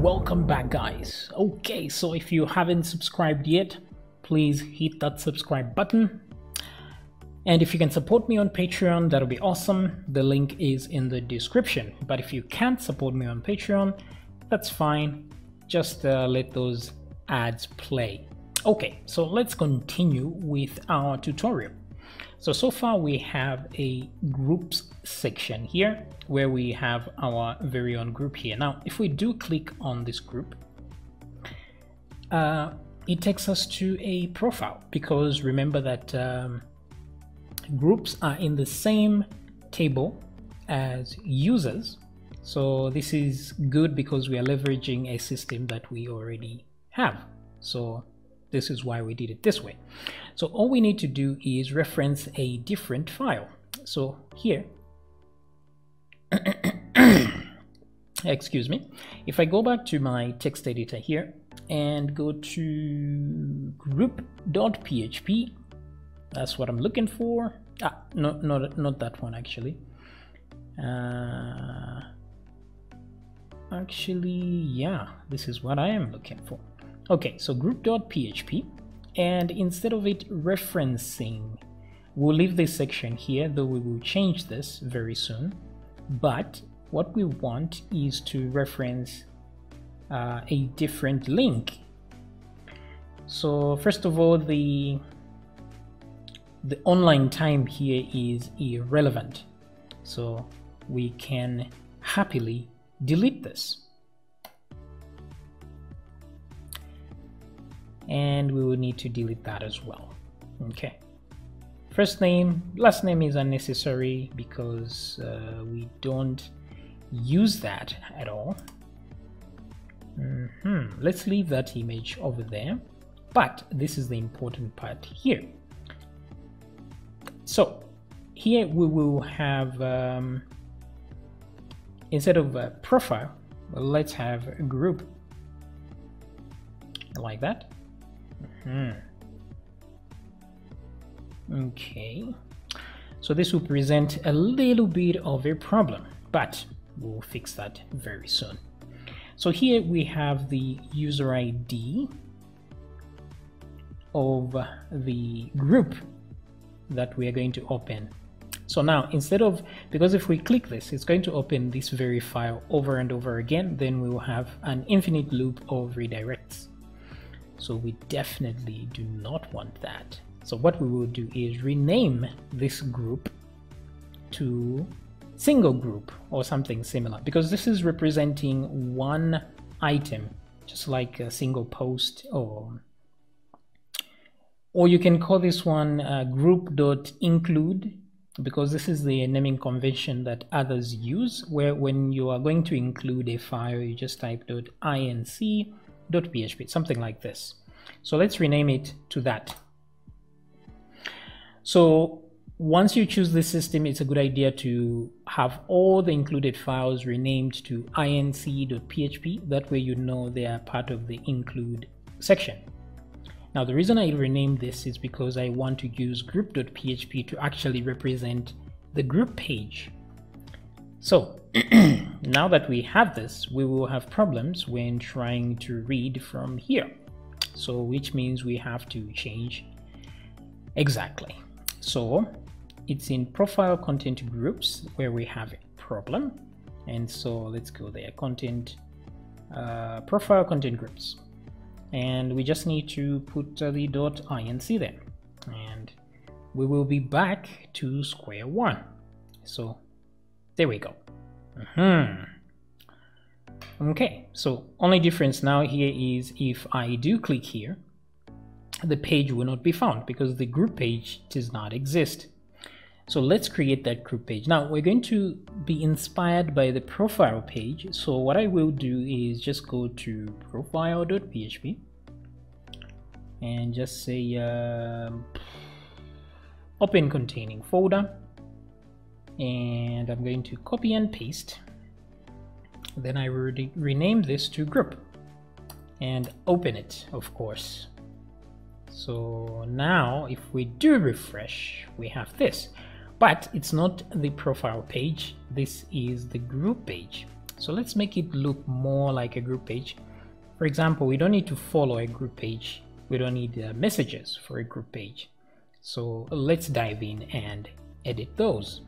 welcome back guys. Okay so if you haven't subscribed yet please hit that subscribe button. And if you can support me on patreon that'll be awesome. The link is in the description. But if you can't support me on patreon that's fine. Just uh, let those ads play. Okay so let's continue with our tutorial so, so far we have a groups section here where we have our very own group here. Now, if we do click on this group, uh, it takes us to a profile because remember that um, groups are in the same table as users. So this is good because we are leveraging a system that we already have. So this is why we did it this way. So all we need to do is reference a different file. So here, excuse me, if I go back to my text editor here and go to group.php, that's what I'm looking for. Ah, no, not, not that one actually. Uh, actually, yeah, this is what I am looking for. Okay, so group.php, and instead of it referencing, we'll leave this section here, though we will change this very soon. But what we want is to reference uh, a different link. So first of all, the the online time here is irrelevant. So we can happily delete this. And we will need to delete that as well. Okay. First name last name is unnecessary because uh, we don't use that at all. Mm -hmm. let's leave that image over there. But this is the important part here. So here we will have um, instead of a profile let's have a group like that Hmm. Okay, so this will present a little bit of a problem, but we'll fix that very soon. So here we have the user ID of the group that we are going to open. So now instead of, because if we click this, it's going to open this very file over and over again, then we will have an infinite loop of redirects. So we definitely do not want that. So what we will do is rename this group to single group or something similar because this is representing one item just like a single post or or you can call this one uh, group.include because this is the naming convention that others use where when you are going to include a file you just type dot .inc .php, something like this. So let's rename it to that. So once you choose this system, it's a good idea to have all the included files renamed to inc.php. That way you know they are part of the include section. Now the reason I renamed this is because I want to use group.php to actually represent the group page. So now that we have this, we will have problems when trying to read from here. So which means we have to change exactly. So it's in profile content groups where we have a problem. And so let's go there, content, uh, profile content groups. And we just need to put uh, the dot inc there. And we will be back to square one. So there we go. Mm-hmm. Okay, so only difference now here is if I do click here, the page will not be found because the group page does not exist. So let's create that group page. Now we're going to be inspired by the profile page. So what I will do is just go to profile.php and just say um, open containing folder and I'm going to copy and paste then I re rename this to group and open it of course so now if we do refresh we have this but it's not the profile page this is the group page So let's make it look more like a group page. For example, we don't need to follow a group page. We don't need uh, messages for a group page. So let's dive in and edit those.